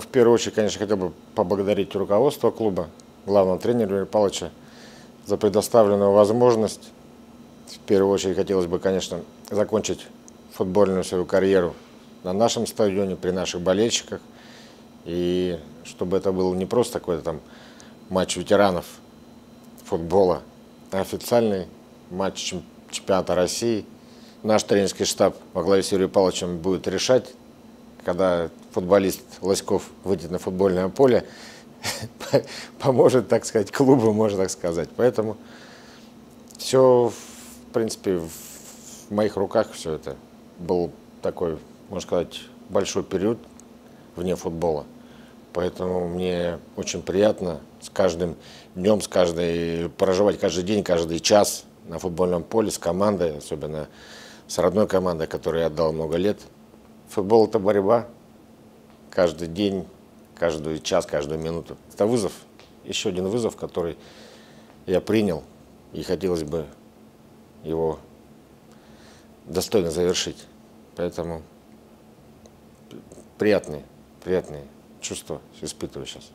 первую очередь, конечно, хотел бы поблагодарить руководство клуба, главного тренера Юрия Павловича за предоставленную возможность. В первую очередь хотелось бы, конечно, закончить футбольную свою карьеру на нашем стадионе, при наших болельщиках. И чтобы это был не просто какой-то там матч ветеранов футбола, а официальный матч чемпионата России. Наш тренерский штаб во главе с Юрием Павловичем будет решать, когда футболист Лоськов выйдет на футбольное поле, поможет, так сказать, клубу, можно так сказать. Поэтому все, в принципе, в моих руках все это. Был такой, можно сказать, большой период вне футбола. Поэтому мне очень приятно с каждым днем, с каждой, проживать каждый день, каждый час на футбольном поле с командой, особенно с родной командой, которой я отдал много лет. Футбол – это борьба. Каждый день, каждый час, каждую минуту. Это вызов, еще один вызов, который я принял, и хотелось бы его достойно завершить. Поэтому приятные, приятные чувства испытываю сейчас.